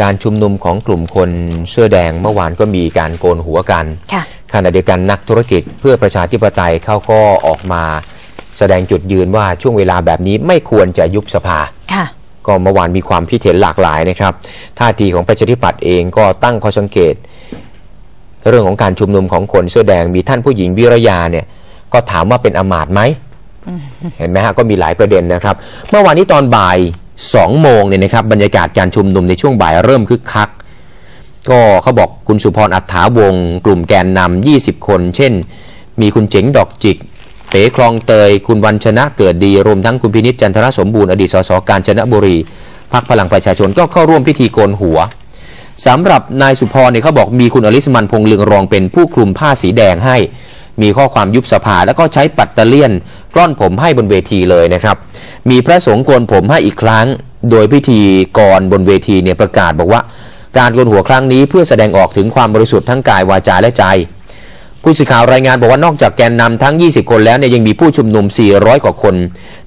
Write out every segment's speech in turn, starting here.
การชุมนุมของกลุ่มคนเสื้อแดงเมื่อวานก็มีการโกนหัวกันค่ะขณะเดียวกันนักธุรกิจเพื่อประชาธิปไตยเขาก็ออกมาแสดงจุดยืนว่าช่วงเวลาแบบนี้ไม่ควรจะยุบสภาค่ะก็เมื่อวานมีความคิดเห็นหลากหลายนะครับ ท่าทีของประชาธิปัตย์เองก็ตั้งข้อสังเกต เรื่องของการชุมนุมของคนเสื้อแดงมีท่านผู้หญิงวิรยาเนี่ย ก็ถามว่าเป็นอำมาตย์ไหมเห็นไหมฮะก็มีหลายประเด็นนะครับ เมื่อวานนี้ตอนบ่าย 2 โมงเนี่ยนะครับบรรยากาศการชุมนุมในช่วงบ่ายเริ่มคึกคัก ก็เขาบอกคุณสุพรอัฏฐาวงกลุ่มแกนนำ20 คน เช่น มีคุณเจ๋งดอกจิกเต๋คลองเตย คุณวันชนะเกิดดี รวมทั้งคุณพินิจจันทรสมบูรณ์อดีตสสกาญจนะบุรีพักพลังประชาชนก็เข้าร่วมพิธีโกนหัวสำหรับนายสุพรเนี่ยเขาบอกมีคุณอลิสมันพงเลืองรองเป็นผู้คลุมผ้าสีแดงให้ มีข้อความยุบสภาแล้วก็ใช้ปัตเตเลียนกล้อนผมให้บนเวทีเลยนะครับ มีพระสงฆ์โกนผมให้อีกครั้ง โดยพิธีกรบนเวทีเนี่ยประกาศบอกว่า การโกนหัวครั้งนี้เพื่อแสดงออกถึงความบริสุทธิ์ทั้งกายวาจาและใจ ผู้สื่อข่าวรายงานบอกว่านอกจากแกนนำทั้ง 20 คนแล้วเนี่ยยังมีผู้ชุมนุม 400 กว่าคน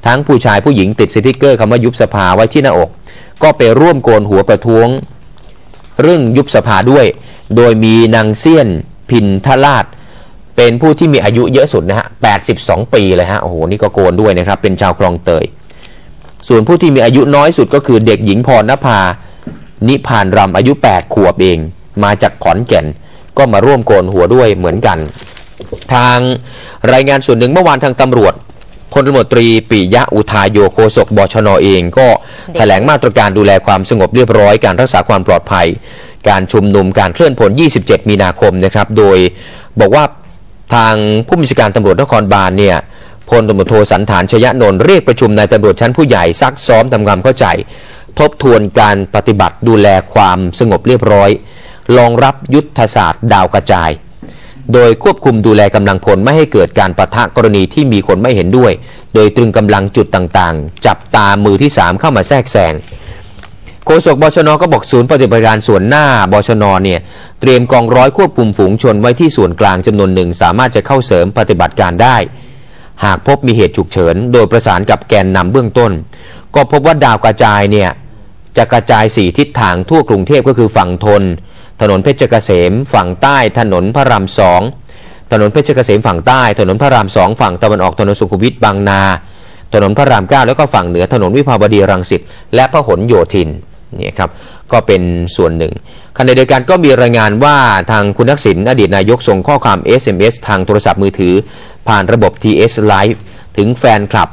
ทั้งผู้ชายผู้หญิงติดสติกเกอร์คำว่ายุบสภาไว้ที่หน้าอก ก็ไปร่วมโกนหัวประท้วง เรื่องยุบสภาด้วย โดยมีนางเซียน พินทราช เป็นผู้ที่มีอายุเยอะสุดนะฮะ82 ปีเลยฮะ โอ้โห นี่ก็โกนด้วยนะครับ เป็นชาวคลองเตย ส่วนผู้ที่มีอายุน้อยสุดก็คือเด็กหญิงพรณภา นิพานรำอายุ 8 ขวบเอง มาจากขอนแก่น ก็มาร่วมโกนหัวด้วยเหมือนกัน ทางรายงานส่วนหนึ่งเมื่อวานทางตำรวจพลตำรวจตรีปิยะอุทายโยโคศกบชนอเอง ก็แถลงมาตรการดูแลความสงบเรียบร้อยการรักษาความปลอดภัย การชุมนุมการเคลื่อนพล 27 มีนาคมนะครับ โดยบอกว่า ทางผู้บัญชาการตำรวจนครบาลเนี่ยพลตำรวจโทสันฐานชยนนท์เรียกประชุมนายตำรวจชั้นผู้ใหญ่ซักซ้อมทำความเข้าใจ ทบทวนการปฏิบัติดูแลความสงบเรียบร้อยรองรับยุทธศาสตร์ดาวกระจาย โดยควบคุมดูแลกำลังพลไม่ให้เกิดการประทะกรณีที่มีคนไม่เห็นด้วย โดยตรึงกำลังจุดต่างๆ จับตามือที่ 3 เข้ามาแทรกแซง ฆษกบชนก็บอกศูนย์ปฏิบัติการส่วนหน้าบชนเนี่ยเตรียมกองร้อยควบคุมฝูงชนไว้ที่ส่วนกลางจำนวนหนึ่ง สามารถจะเข้าเสริมปฏิบัติการได้ หากพบมีเหตุฉุกเฉิน โดยประสานกับแกนนำเบื้องต้น ก็พบว่าดาวกระจายเนี่ยจะกระจาย4ทิศทางทั่วกรุงเทพก็คือฝั่งทน ถนนเพชรเกษม ฝั่งใต้ถนนพระรามสองถนนเพชรเกษมฝั่งใต้ ถนนพระรามสองฝั่งตะวันออกถนนสุขุมวิทบางนา ถนนพระรามเก้าแล้วก็ฝั่งเหนือถนนวิภาวดีรังสิตและพหลโยธิน นี่ครับก็เป็นส่วนหนึ่งขณะเดียวกันก็มีรายงานว่าทางคุณทักษิณอดีตนายกส่งข้อความ SMS ทางโทรศัพท์มือถือ ผ่านระบบ TS Live ถึงแฟนคลับ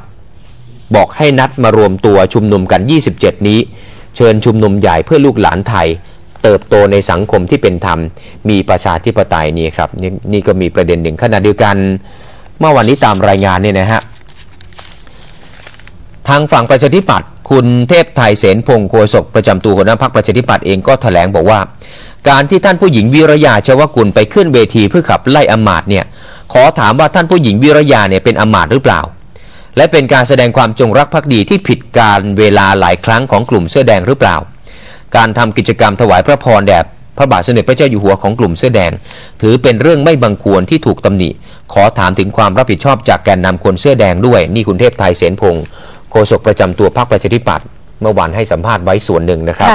บอกให้นัดมารวมตัวชุมนุมกัน 27 นี้ เชิญชุมนุมใหญ่เพื่อลูกหลานไทย เติบโตในสังคมที่เป็นธรรม มีประชาธิปไตยนี่ครับนนี่ก็มีประเด็นหนึ่งขณะเดียวกัน เมื่อวันนี้ตามรายงานเนี่ยนะฮะทางฝั่งประชาธิปัตย์ คุณเทพไทยเสนพงศ์โฆษกประจำตัวหัวหน้าพรรคประชาธิปัตย์เองก็แถลงบอกว่า การที่ท่านผู้หญิงวิรยาชวกุลไปขึ้นเวทีเพื่อขับไล่อมาตเนี่ยขอถามว่าท่านผู้หญิงวิรยาเนี่ยเป็นอมาตหรือเปล่า และเป็นการแสดงความจงรักภักดีที่ผิดการเวลาหลายครั้งของกลุ่มเสื้อแดงหรือเปล่า การทำกิจกรรมถวายพระพรแด่พระบาทสมเด็จพระเจ้าอยู่หัวของกลุ่มเสื้อแดง ถือเป็นเรื่องไม่บังควรที่ถูกตำหนิ ขอถามถึงความรับผิดชอบจากแกนนำคนเสื้อแดงด้วย นี่คุณเทพไทยเสนพงศ์ โฆษกประจำตัวพรรคประชาธิปัตย์เมื่อวานให้สัมภาษณ์ไว้ส่วนหนึ่งนะครับ